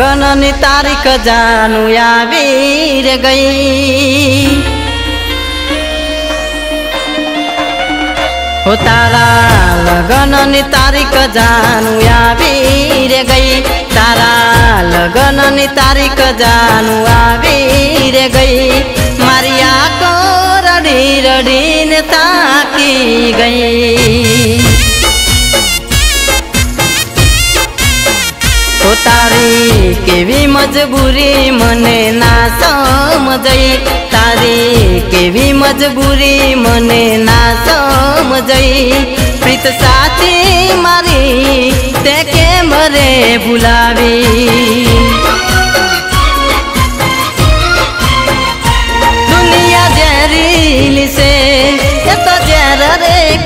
લગ્નની તારીખ જાનું આવી રે ગઈ. હો તારા લગ્નની તારીખ જાનું આવી રે ગઈ. તારા લગ્નની તારીખ જાનું આવી રે ગઈ. મારી આંખો રડી રડીને તાકી ગઈ. તારી કેવી મજબૂરી મને ના સમજઈ તારી કેવી મજબૂરી મને ના સમજઈ પ્રીત સાચી મારી તે કેમ રે ભૂલાવી? દુનિયા ઝેરીલી છે એ તો ઝેર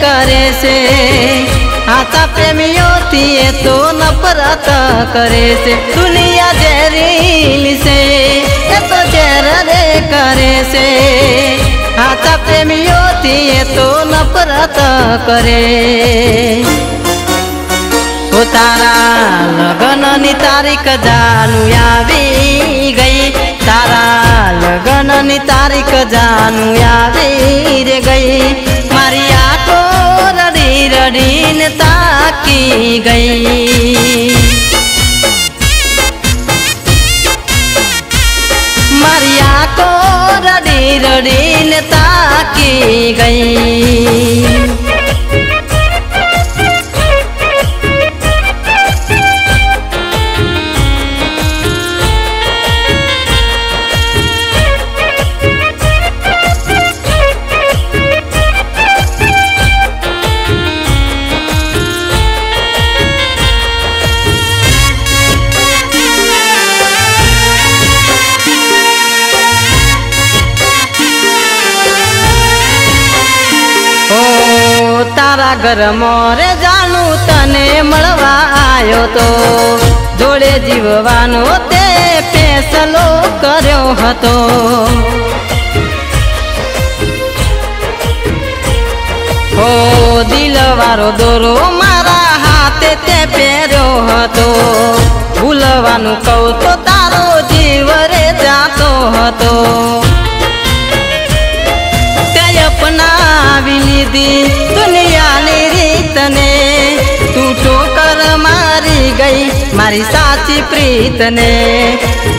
કરે છે. આતા પ્રેમીઓથી એ તો નફરત કરે છે દુનિયા ઝેરીલી છે એ તો ઝેર રે કરે છે આતા પ્રેમીઓથી એ તો નફરત કરે હો તારા લગ્નની તારીખ જાનું આવી ગઈ તારા લગ્નની તારીખ જાનું આવી રે ગઈ તાકી ગઈ તારા ઘર મોરે જાણું તને મળવા આવ્યો તો. જોડે જીવવાનો તે ફેસલો કર્યો હતો. ઓ દિલવારો દોરો મારા હાથે તે પહેર્યો હતો. ભૂલવાનું કહું તો તારો જીવ રે જાતો હતો. તે અપનાવી લીધી મારી સાચી પ્રીતને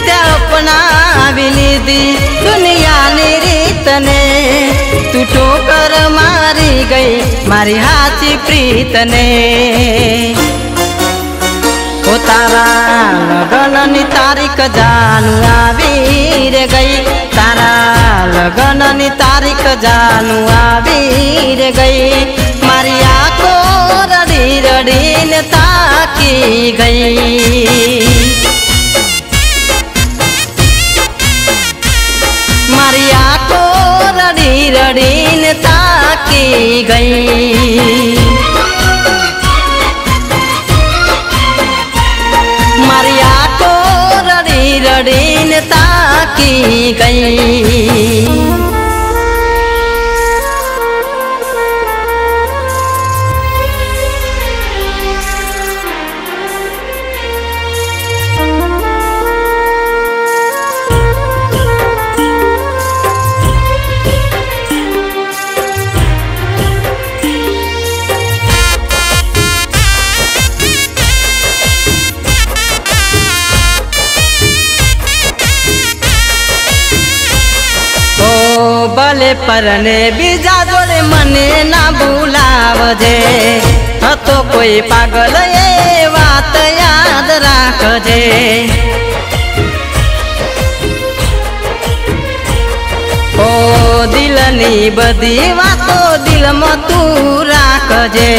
તે અપનાવી લીધી દુનિયાની રીતને. તું ઠોકર મારી ગઈ મારી સાચી પ્રીતને. ઓ તારા લગનની તારીખ જાનું આવી રે ગઈ. તારા લગનની તારીખ જાનું આવી રે ગઈ. રડીને તાકી ગઈ મારી આંખો રડી રડીને તાકી ગઈ મારી આંખો રડી રડીને તાકી ગઈ ભલે પરને બીજા જોડે મને ના ભૂલાવજે હતો કોઈ પાગલ એ વાત યાદ રાખજે. ઓ દિલની બધી વાતો દિલમાં તું રાખજે.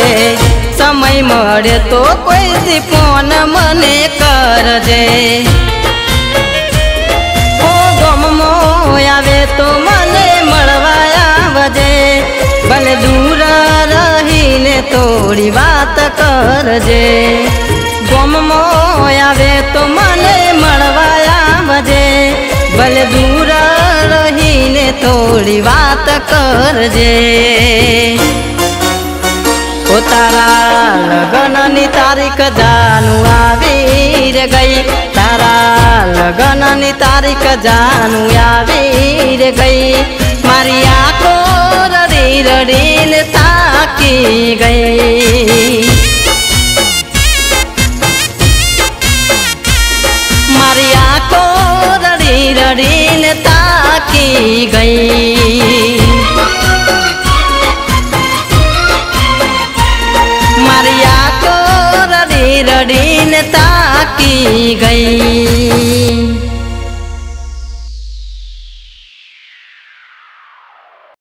સમય મળે તો કોઈ ફોન મને કરજે. ઓ ગમો આવે તો મને આવજે ભલે દૂર રહીને થોડી વાત કરજે. ગમમો આવે તો મને મળવા આવજે. ભલે દૂર રહીને થોડી વાત કરજે. તારા લગ્નની તારીખ જાનું આવી રે ગઈ. તારા લગ્નની તારીખ જાનું આવી રે ગઈ. મારી આખો રડી રડીને તાકી ગઈ. મારી આંખો રડી રડીને તાકી ગઈ. રડીને તાકી ગઈ.